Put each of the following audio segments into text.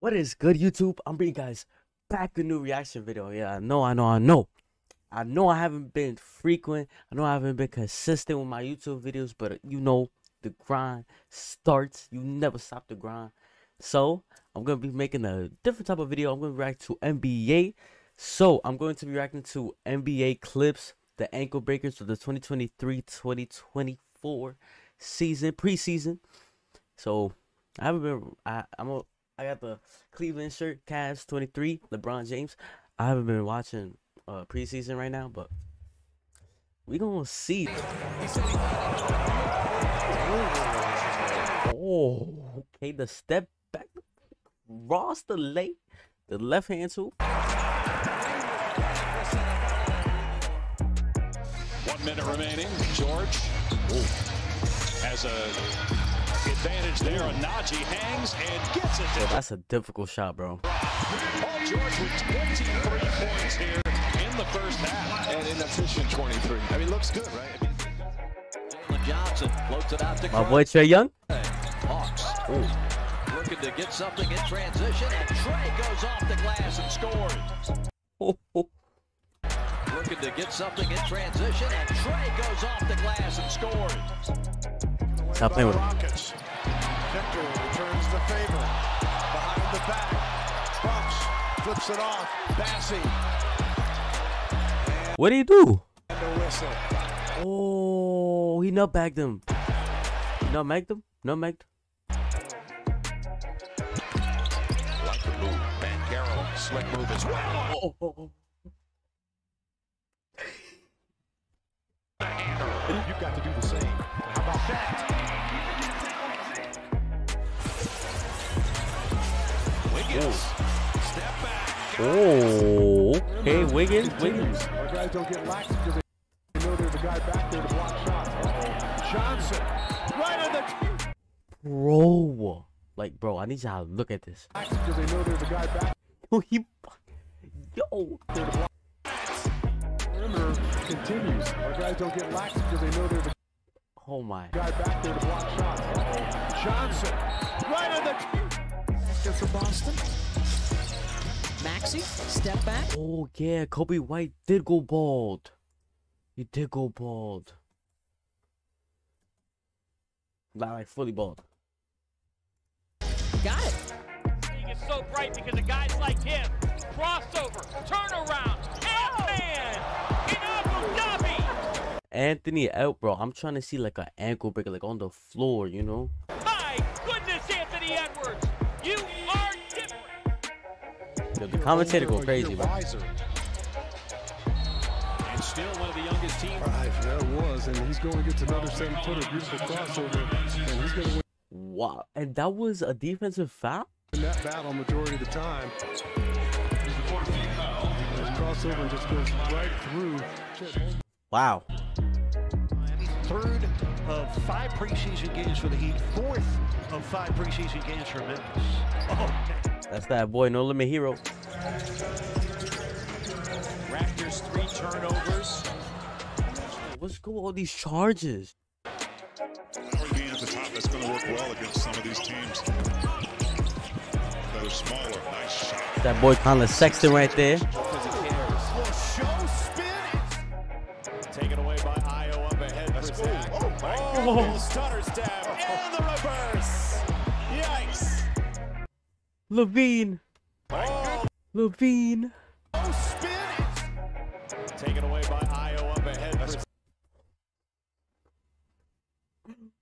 What is good, YouTube? I'm bringing guys back a new reaction video. Yeah, I know, I know, I know. I know I haven't been frequent. I know I haven't been consistent with my YouTube videos, but uh, you know, the grind starts. You never stop the grind. So, I'm going to be making a different type of video. I'm going to react to NBA. So, I'm going to be reacting to NBA clips, the ankle breakers for the 2023-2024 season, preseason. So, I haven't been, I, I'm a, I got the Cleveland shirt, Cavs 23, LeBron James. I haven't been watching uh, preseason right now, but we gonna see. Oh, okay, the step back, Ross the late, the left hand too. One minute remaining. George Ooh. has a advantage there. And Naji hangs and gets it. Yo, that's a difficult shot, bro. Paul George with 23 points here in the first half. And an efficient 23. I mean, looks good, right? I mean, Jalen Johnson floats it out to My boy Trae Young. Hawks. Ooh. Looking to get something in transition, and Trae goes off the glass and scores. Oh, oh. Looking to get something in transition, and Trae goes off the glass and scores. Stop playing with him. Victor returns the favor. Behind the back. Bucks flips it off. Bassey. What did he do? And a whistle. Oh, he nutbagged him. Nutbagged him? Nutbagged? Like the move. Van Carroll, slick move as well. Oh, oh, oh, oh. You've got to do the same. How about that? Wiggins. Oh, okay, Wiggins, Wiggins. Our guys don't get lax because they know there's a guy back there to block shots. Johnson. Right on the Bro. Like, bro, I need y'all to look at this. because they know there's a guy back Yo, he, yo. there to block. Perimeter continues. Our guys don't get lax because they know there's a Oh my. guy back there to block shots. Johnson. Right on the Good for Boston. Maxey, step back. Oh yeah, Coby White did go bald. He did go bald. Not like fully bald. Got it. league is so bright because of guys like him. Crossover, turnaround, Ant-Man in Abu Dhabi. Anthony out, bro. I'm trying to see like an ankle breaker, like on the floor, you know? My goodness, Anthony Edwards, commentator go crazy, bro. And still one of the youngest teams. Right, that was, and he's going to get another seven footer, beautiful crossover, and he's going to win Wow. And that was a defensive foul? that battle majority of the time. This crossover just goes right through. Wow. Third of five preseason games for the Heat. Fourth of five preseason games for Memphis. Oh, That's that boy, no limit hero. Raptors three turnovers. What's going on with these charges? Being at the top, that's going to work well against some of these teams that are smaller. Nice shot. That boy Collin Sexton right there. Show spin. Taken away by Ayo up ahead for Zach. Oh, oh stutter stab and the reverse. Yikes. LaVine. LaVine. Taken away by Ayo up ahead for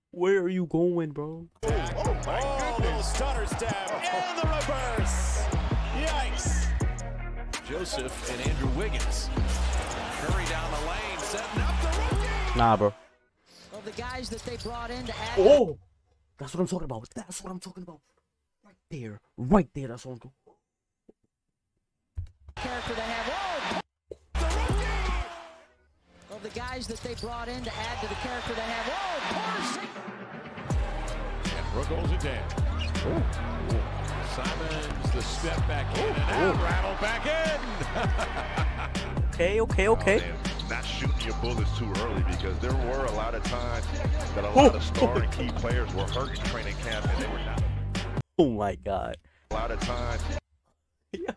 Where are you going, bro? Oh, stutter stab and the reverse. Yikes. Joseph and Andrew Wiggins. Curry down the lane, setting up the rookie. Nah, bro. Of the guys that they brought in to add Oh! That's what I'm talking about. That's what I'm talking about. Right there. Right there. That's what I'm talking character they have. Whoa! Of the guys that they brought in to add to the character they have. Whoa! And Brooke holds it down. Simons, the step back in and out, rattle back in. Okay, okay, oh, okay. And not shooting your bullets too early because there were a lot of times that a lot of star and key players were hurt in training camp and they were not. Oh my god. A lot of time. Yo. Yo,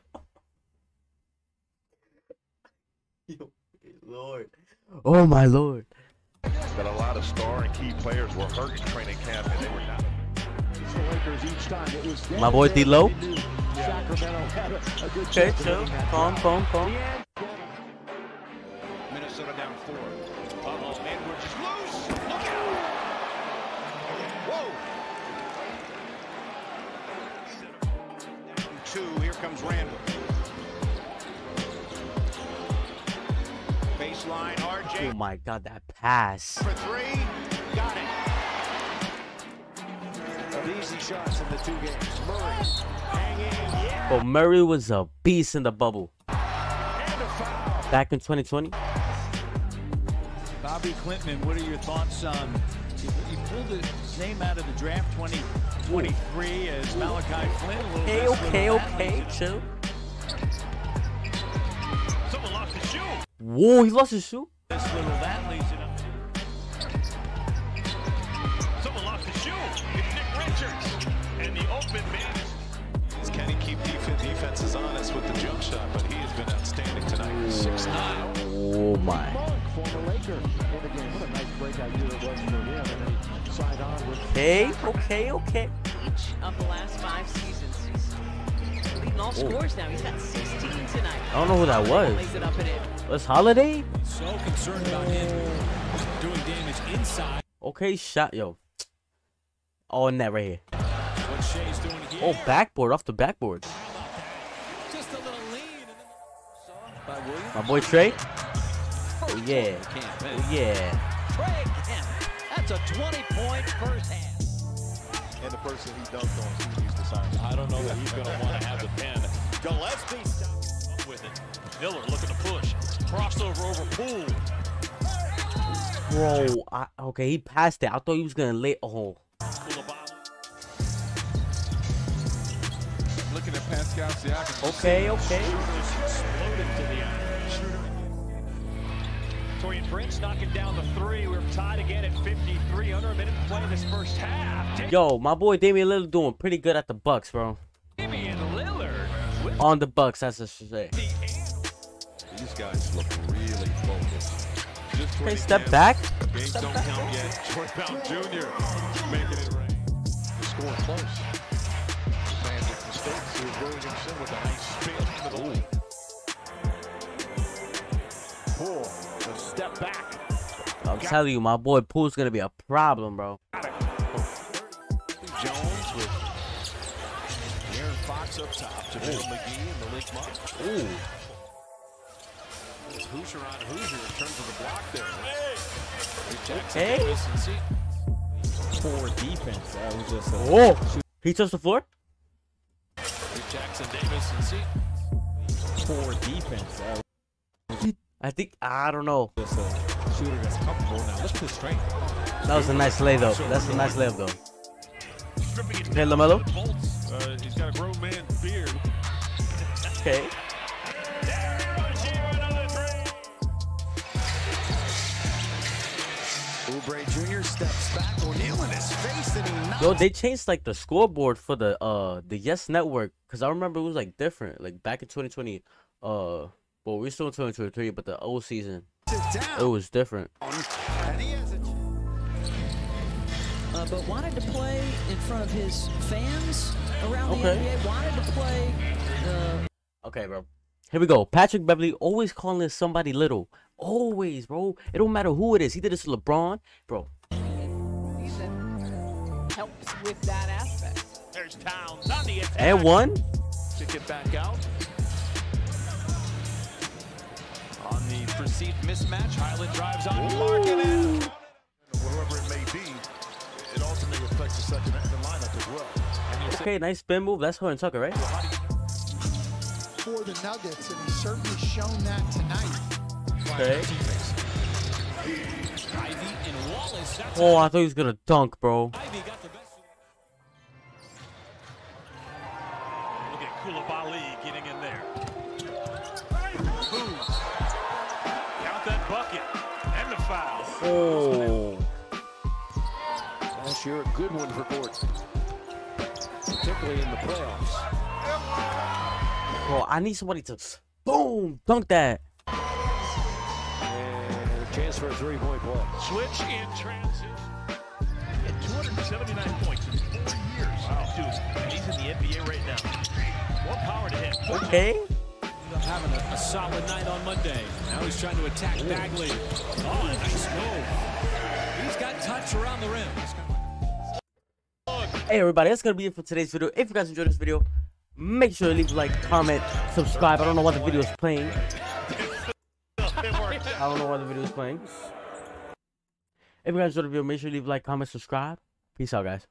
Lord. Oh my lord. That a lot of star and key players were hurt in training camp and they were not. The Lakers each time. It was My boy D-Lo. Sacramento had a, a good Okay, chance of chill. winning Calm, calm, calm. Minnesota down four. Uh-oh, Edwards is loose. Look out. Whoa. Two, here comes Randle. Baseline, Oh my god, that pass. for three. Got it. Of easy shots in the two games. Murray Hanging, yeah. But Murray was a beast in the bubble. And a foul. Back in 2020. Bobby Clinton, what are your thoughts on? You, you pulled his name out of the draft 2023 as Malachi Flynn. A little Okay, okay, okay, chill. Whoa, he lost his shoe. This little that leads it up. Someone lost his shoe. It's Nick Richards. And the open man is Can he keep defense, defenses honest with the jump shot? But he has been outstanding tonight. Six nine. Oh my. Monk, former Laker, in the game. What a nice breakout year it was for him. And then he signed on with Okay, okay, okay. each of the last five seasons. He's leading all scores now. He's got 16 tonight. I don't know who that was. It up and in. Was Holiday? So concerned about him doing damage inside. Okay, shot, yo. Oh, net right here. What Shai's doing here. Oh, backboard off the backboard. Just a little lean. By My boy Trey. Oh yeah. Eh? Oh yeah. Trey Kemp. That's a 20-point first half. And the person he dunked on, he needs to sign. I don't know that he's going to want to Miller looking to push. Crossover over Poole. Bro, I, okay, he passed it. I thought he was gonna lay. Oh, Coulibaly. Looking at Pascal Siakam. okay, okay. Exploded to the iron. Taurean Prince knocking down the three. We're tied again at 53. Under a minute to play this first half. Yo, my boy Damian Lillard doing pretty good at the Bucks, bro. Damian Lillard On the Bucks, that's what I should say. The These guys look really focused. Just Okay, winning step back. Games don't count yet. Troy Brown Jr. making it rain. the score close. Fans at the Williamson with a nice spin into the lane. Poole, a step back. I'm telling you, my boy Poole's gonna be a problem, bro. Jones with Aaron Fox up top. JaVale McGee and Malik Monk. Ooh. Hoosier on Hoosier in terms of the block there. Hey. Poor defense. That was just a Oh, he touched the floor. Jackson Davis and see. poor defense. That I think I don't know. just a shooter that's comfortable now. Look at his strength. That was a nice lay though. That's a nice layup though. stripping it Okay, Lamelo. to the Bolts. Uh, he's got a grown man beard. Okay. Oubre Jr. steps back. O'Neal in his face and he knocks Yo, they changed like the scoreboard for the uh the Yes Network because I remember it was like different. Like back in 2020, uh, well we're still in 2023, but the old season it it was different. And he has a Uh, but wanted to play in front of his fans around the Okay. NBA. Wanted to play. Uh, Okay, bro. Here we go. Patrick Beverley always calling somebody little. Always, bro. It don't matter who it is. He did this to LeBron, bro. Season helps with that aspect. There's Towns on the attack. And one. kick it back out. On the perceived mismatch, Hyland drives on Markin. Whatever it may be, it ultimately affects the second the lineup as well. And you say, Okay, nice spin move. That's Horton Tucker, right? how do you for the Nuggets, and he's certainly shown that tonight. Okay. Ivey and Wallace. That's Oh, I thought he was gonna dunk, bro. Ivey got the best. Look at Coulibaly getting in there. Booz. Count that bucket. And the foul. Oh. Last year, a good one for Gordon, particularly in the playoffs. Bro, I need somebody to boom dunk that. And a chance for a three-point play. Switch in transition. He 279 points in four years. Wow. Dude, and he's in the NBA right now. More power to him. Okay. Having a, a solid night on Monday. Now he's trying to attack Bagley. Oh, a nice move. He's got touch around the rim. Hey everybody, that's gonna be it for today's video. If you guys enjoyed this video, make sure to leave a like, comment, subscribe. I don't know what the video is playing. I don't know why the video is playing. If you guys enjoyed the video, make sure to leave like, comment, subscribe. Peace out, guys.